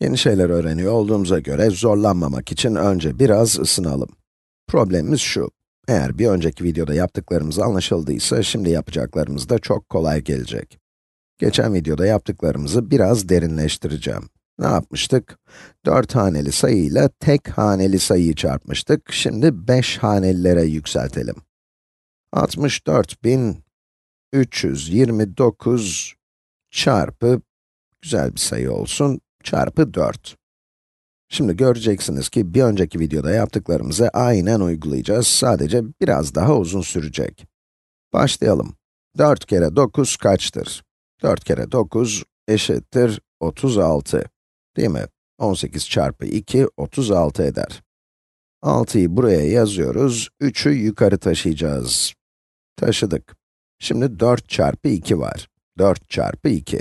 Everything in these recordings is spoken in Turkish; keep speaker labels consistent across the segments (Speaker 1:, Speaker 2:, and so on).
Speaker 1: Yeni şeyler öğreniyor olduğumuza göre zorlanmamak için önce biraz ısınalım. Problemimiz şu, eğer bir önceki videoda yaptıklarımız anlaşıldıysa, şimdi yapacaklarımız da çok kolay gelecek. Geçen videoda yaptıklarımızı biraz derinleştireceğim. Ne yapmıştık? 4 haneli sayı ile tek haneli sayıyı çarpmıştık. Şimdi 5 hanelilere yükseltelim. 64.329 çarpı, güzel bir sayı olsun, çarpı 4. Şimdi göreceksiniz ki bir önceki videoda yaptıklarımızı aynen uygulayacağız, sadece biraz daha uzun sürecek. Başlayalım. 4 kere 9 kaçtır? 4 kere 9 eşittir 36. Değil mi? 18 çarpı 2, 36 eder. 6'yı buraya yazıyoruz, 3'ü yukarı taşıyacağız. Taşıdık. Şimdi 4 çarpı 2 var. 4 çarpı 2.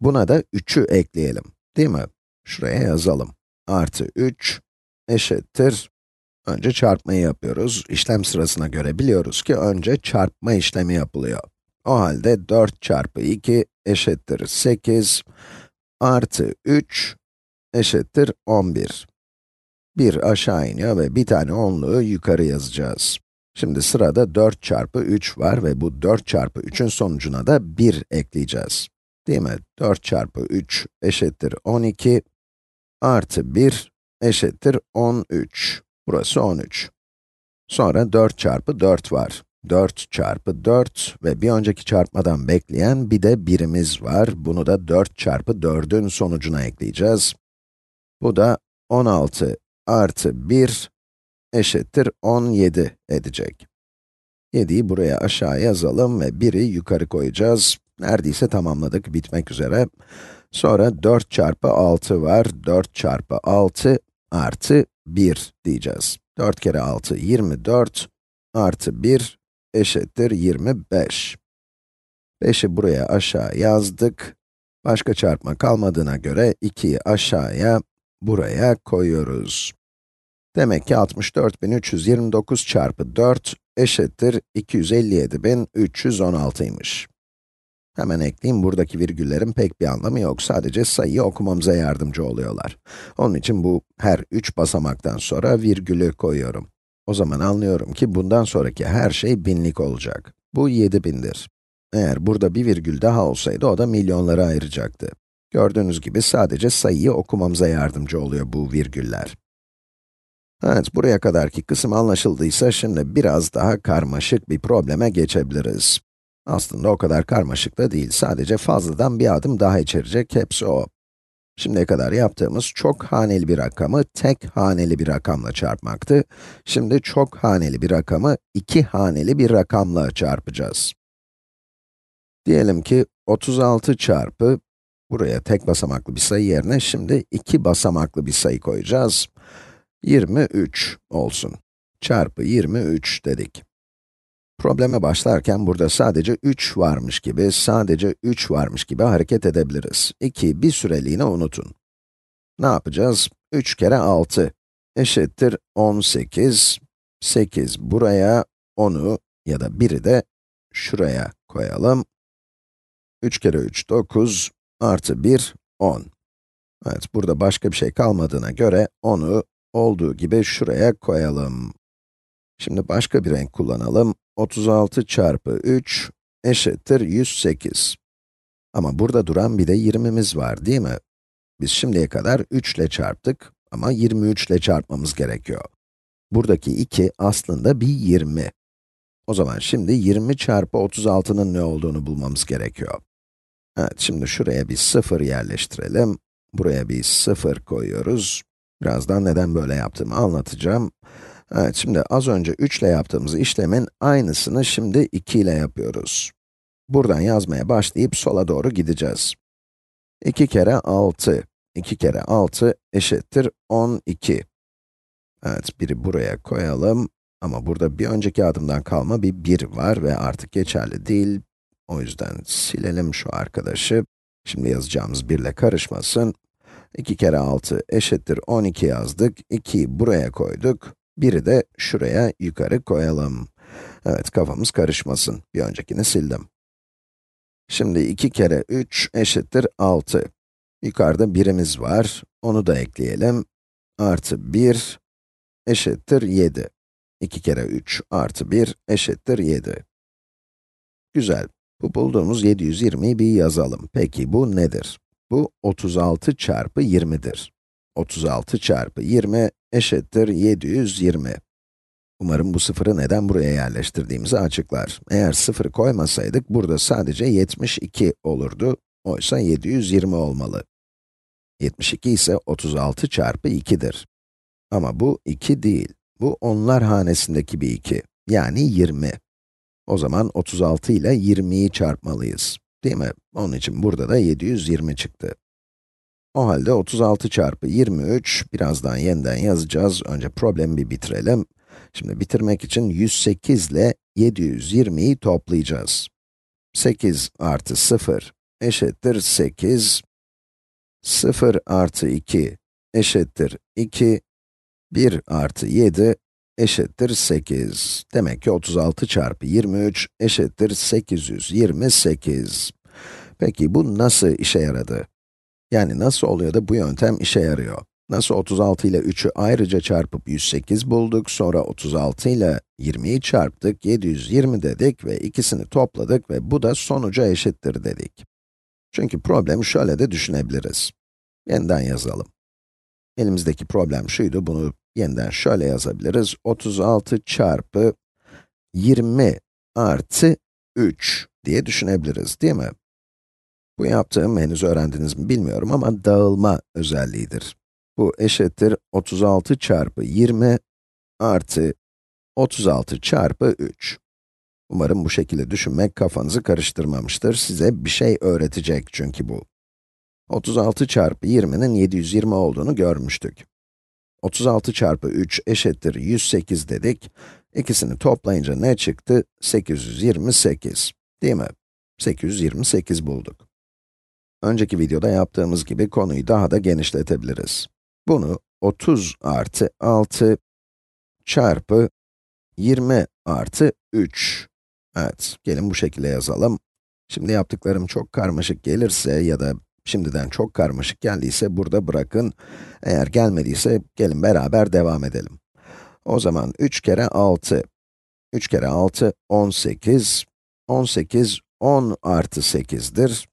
Speaker 1: Buna da 3'ü ekleyelim, değil mi? Şuraya yazalım. Artı 3 eşittir. Önce çarpmayı yapıyoruz. İşlem sırasına göre biliyoruz ki önce çarpma işlemi yapılıyor. O halde 4 çarpı 2 eşittir 8 artı 3 eşittir 11. 1 aşağı iniyor ve bir tane onluğu yukarı yazacağız. Şimdi sırada 4 çarpı 3 var ve bu 4 çarpı 3'ün sonucuna da 1 ekleyeceğiz. Değil mi? 4 çarpı 3 eşittir 12 artı 1 eşittir 13. Burası 13. Sonra 4 çarpı 4 var. 4 çarpı 4 ve bir önceki çarpmadan bekleyen bir de birimiz var. Bunu da 4 çarpı 4'ün sonucuna ekleyeceğiz. Bu da 16 artı 1 eşittir 17 edecek. 7'yi buraya aşağı yazalım ve 1'i yukarı koyacağız. Neredeyse tamamladık, bitmek üzere. Sonra 4 çarpı 6 var. 4 çarpı 6 artı 1 diyeceğiz. 4 kere 6, 24 artı 1 eşittir 25. 5'i buraya aşağı yazdık. Başka çarpma kalmadığına göre 2'yi aşağıya, buraya koyuyoruz. Demek ki 64.329 çarpı 4 eşittir 257.316'ymış. Hemen ekleyeyim, buradaki virgüllerin pek bir anlamı yok. Sadece sayıyı okumamıza yardımcı oluyorlar. Onun için bu her 3 basamaktan sonra virgülü koyuyorum. O zaman anlıyorum ki bundan sonraki her şey binlik olacak. Bu 7000'dir. Eğer burada bir virgül daha olsaydı o da milyonlara ayıracaktı. Gördüğünüz gibi sadece sayıyı okumamıza yardımcı oluyor bu virgüller. Evet, buraya kadarki kısım anlaşıldıysa şimdi biraz daha karmaşık bir probleme geçebiliriz. Aslında o kadar karmaşık da değil, sadece fazladan bir adım daha içerecek, hepsi o. Şimdiye kadar yaptığımız çok haneli bir rakamı tek haneli bir rakamla çarpmaktı. Şimdi çok haneli bir rakamı iki haneli bir rakamla çarpacağız. Diyelim ki 36 çarpı, buraya tek basamaklı bir sayı yerine şimdi iki basamaklı bir sayı koyacağız. 23 olsun. Çarpı 23 dedik. Probleme başlarken burada sadece 3 varmış gibi, sadece 3 varmış gibi hareket edebiliriz. 2 bir süreliğine unutun. Ne yapacağız? 3 kere 6 eşittir 18. 8 buraya, 10'u ya da 1'i de şuraya koyalım. 3 kere 3, 9 artı 1, 10. Evet, burada başka bir şey kalmadığına göre 10'u olduğu gibi şuraya koyalım. Şimdi başka bir renk kullanalım. 36 çarpı 3 eşittir 108. Ama burada duran bir de 20'miz var değil mi? Biz şimdiye kadar 3 ile çarptık ama 23 ile çarpmamız gerekiyor. Buradaki 2 aslında bir 20. O zaman şimdi 20 çarpı 36'nın ne olduğunu bulmamız gerekiyor. Evet, şimdi şuraya bir 0 yerleştirelim. Buraya bir 0 koyuyoruz. Birazdan neden böyle yaptığımı anlatacağım. Evet, şimdi az önce 3 ile yaptığımız işlemin aynısını şimdi 2 ile yapıyoruz. Buradan yazmaya başlayıp sola doğru gideceğiz. 2 kere 6, 2 kere 6 eşittir 12. Evet, biri buraya koyalım. Ama burada bir önceki adımdan kalma bir 1 var ve artık geçerli değil. O yüzden silelim şu arkadaşı. Şimdi yazacağımız 1 ile karışmasın. 2 kere 6 eşittir 12 yazdık. 2'yi buraya koyduk. Biri de şuraya yukarı koyalım. Evet, kafamız karışmasın. Bir öncekini sildim. Şimdi 2 kere 3 eşittir 6. Yukarıda birimiz var. onu da ekleyelim. Artı 1 eşittir 7. 2 kere 3 artı 1 eşittir 7. Güzel. Bu bulduğumuz 720'yi bir yazalım. Peki bu nedir? Bu 36 çarpı 20'dir. 36 çarpı 20 eşittir 720. Umarım bu sıfırı neden buraya yerleştirdiğimizi açıklar. Eğer sıfır koymasaydık, burada sadece 72 olurdu. Oysa 720 olmalı. 72 ise 36 çarpı 2'dir. Ama bu 2 değil. Bu onlar hanesindeki bir 2. Yani 20. O zaman 36 ile 20'yi çarpmalıyız. Değil mi? Onun için burada da 720 çıktı. O halde 36 çarpı 23, birazdan yeniden yazacağız. Önce problemi bir bitirelim. Şimdi bitirmek için 108 ile 720'yi toplayacağız. 8 artı 0 eşittir 8. 0 artı 2 eşittir 2. 1 artı 7 eşittir 8. Demek ki 36 çarpı 23 eşittir 828. Peki bu nasıl işe yaradı? Yani nasıl oluyor da bu yöntem işe yarıyor? Nasıl 36 ile 3'ü ayrıca çarpıp 108 bulduk, sonra 36 ile 20'yi çarptık, 720 dedik ve ikisini topladık ve bu da sonuca eşittir dedik. Çünkü problemi şöyle de düşünebiliriz. Yeniden yazalım. Elimizdeki problem şuydu, bunu yeniden şöyle yazabiliriz. 36 çarpı 20 artı 3 diye düşünebiliriz, değil mi? Bu yaptığım henüz öğrendiniz mi bilmiyorum ama dağılma özelliğidir. Bu eşittir 36 çarpı 20 artı 36 çarpı 3. Umarım bu şekilde düşünmek kafanızı karıştırmamıştır. Size bir şey öğretecek çünkü bu. 36 çarpı 20'nin 720 olduğunu görmüştük. 36 çarpı 3 eşittir 108 dedik. İkisini toplayınca ne çıktı? 828. Değil mi? 828 bulduk. Önceki videoda yaptığımız gibi konuyu daha da genişletebiliriz. Bunu 30 artı 6 çarpı 20 artı 3. Evet, gelin bu şekilde yazalım. Şimdi yaptıklarım çok karmaşık gelirse ya da şimdiden çok karmaşık geldiyse burada bırakın. Eğer gelmediyse gelin beraber devam edelim. O zaman 3 kere 6. 3 kere 6, 18. 18, 10 artı 8'dir.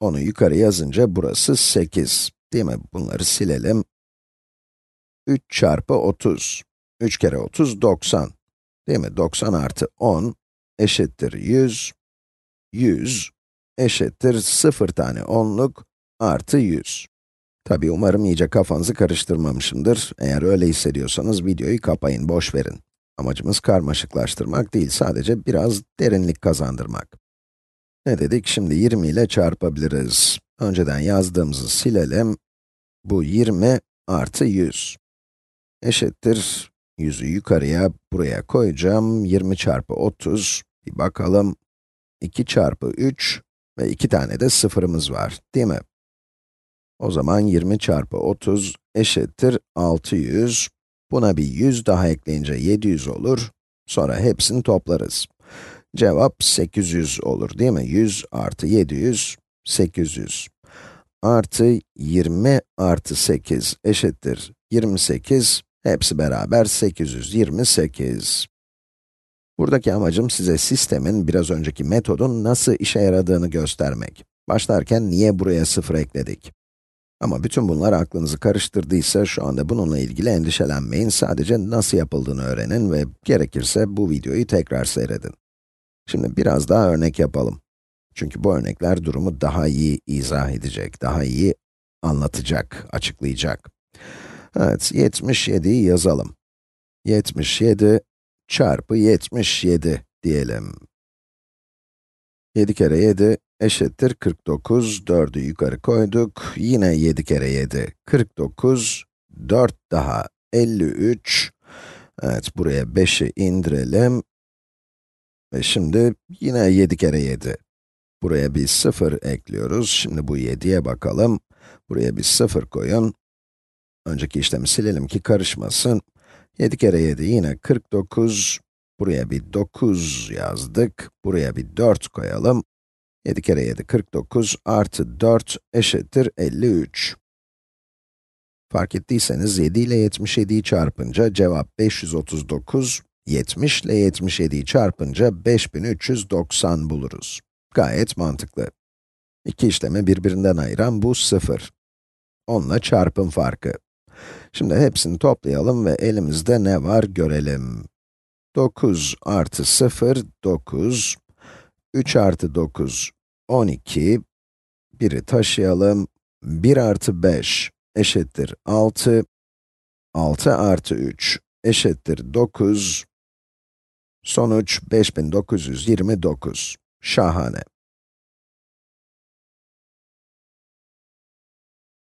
Speaker 1: Onu yukarı yazınca burası 8. Değil mi? Bunları silelim. 3 çarpı 30. 3 kere 30, 90. Değil mi? 90 artı 10 eşittir 100. 100 eşittir 0 tane 10'luk artı 100. Tabi umarım iyice kafanızı karıştırmamışımdır. Eğer öyle hissediyorsanız videoyu kapayın, boş verin. Amacımız karmaşıklaştırmak değil, sadece biraz derinlik kazandırmak. Ne dedik? Şimdi 20 ile çarpabiliriz. Önceden yazdığımızı silelim. Bu 20 artı 100. Eşittir. 100'ü yukarıya, buraya koyacağım. 20 çarpı 30. Bir bakalım. 2 çarpı 3 ve 2 tane de sıfırımız var, değil mi? O zaman 20 çarpı 30 eşittir 600. Buna bir 100 daha ekleyince 700 olur. Sonra hepsini toplarız. Cevap 800 olur değil mi? 100 artı 700, 800. Artı 20 artı 8 eşittir 28. Hepsi beraber 828. Buradaki amacım size sistemin, biraz önceki metodun nasıl işe yaradığını göstermek. Başlarken niye buraya 0 ekledik? Ama bütün bunlar aklınızı karıştırdıysa şu anda bununla ilgili endişelenmeyin. Sadece nasıl yapıldığını öğrenin ve gerekirse bu videoyu tekrar seyredin. Şimdi biraz daha örnek yapalım. Çünkü bu örnekler durumu daha iyi izah edecek, daha iyi anlatacak, açıklayacak. Evet, 77'yi yazalım. 77 çarpı 77 diyelim. 7 kere 7 eşittir 49, 4'ü yukarı koyduk, yine 7 kere 7, 49, 4 daha 53, evet buraya 5'i indirelim, ve şimdi yine 7 kere 7. Buraya bir 0 ekliyoruz. Şimdi bu 7'ye bakalım. Buraya bir 0 koyun. Önceki işlemi silelim ki karışmasın. 7 kere 7 yine 49. Buraya bir 9 yazdık. Buraya bir 4 koyalım. 7 kere 7 49 artı 4 eşittir 53. Fark ettiyseniz 7 ile 77'yi çarpınca cevap 539, 70 ile 77'yi çarpınca 5390 buluruz. Gayet mantıklı. İki işlemi birbirinden ayıran bu 0. Onunla çarpım farkı. Şimdi hepsini toplayalım ve elimizde ne var görelim. 9 artı 0, 9. 3 artı 9, 12. Biri taşıyalım. 1 artı 5 eşittir 6. 6 artı 3 eşittir 9. Sonuç 5929. Şahane.